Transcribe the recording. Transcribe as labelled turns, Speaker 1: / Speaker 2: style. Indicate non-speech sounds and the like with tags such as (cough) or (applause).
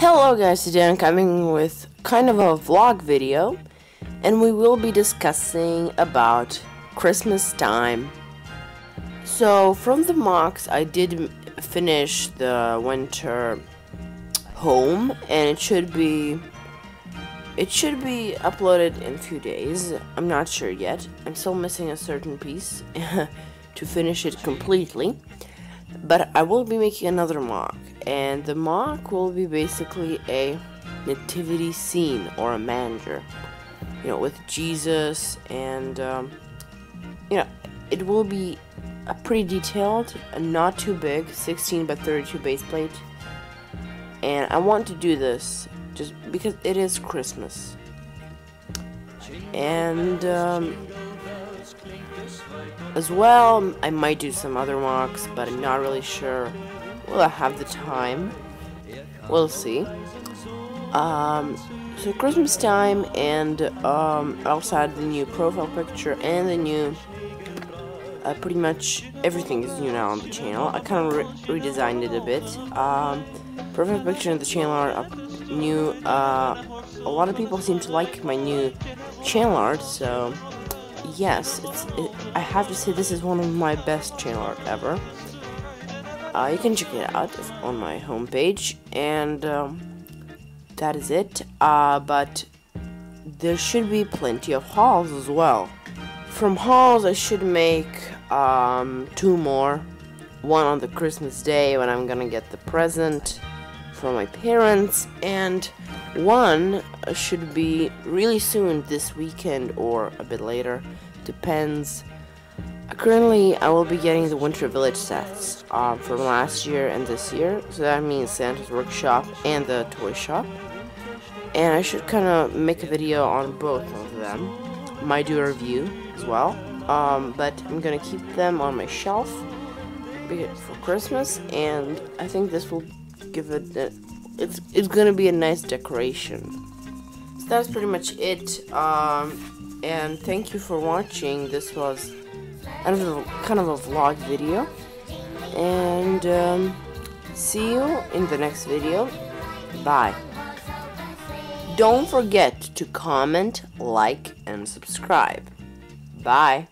Speaker 1: Hello guys, today I'm coming with kind of a vlog video and we will be discussing about Christmas time. So from the MOCs I did finish the winter home and it should be it should be uploaded in a few days. I'm not sure yet. I'm still missing a certain piece (laughs) to finish it completely. But I will be making another MOC, and the MOC will be basically a nativity scene or a manger, you know, with Jesus, and um, you know, it will be a pretty detailed, and not too big, 16 by 32 base plate, and I want to do this just because it is Christmas, and um, as well, I might do some other walks, but I'm not really sure. Will I have the time? We'll see. Um, so Christmas time, and um, I also had the new profile picture and the new. Uh, pretty much everything is new now on the channel. I kind of re redesigned it a bit. Um, profile picture and the channel are up new. Uh, a lot of people seem to like my new channel art, so yes, it, I have to say this is one of my best channel art ever. Uh, you can check it out on my homepage, and um, that is it. Uh, but there should be plenty of hauls as well. From hauls, I should make um, two more. One on the Christmas day when I'm gonna get the present from my parents, and one should be really soon this weekend or a bit later. Depends. Currently, I will be getting the Winter Village sets uh, from last year and this year. So that means Santa's Workshop and the Toy Shop. And I should kind of make a video on both of them. Might do a review as well. Um, but I'm going to keep them on my shelf for Christmas. And I think this will give it... A, it's, it's to be a nice decoration. So that's pretty much it. Um, and thank you for watching. This was kind of a, kind of a vlog video. And um, see you in the next video. Bye. Don't forget to comment, like, and subscribe. Bye.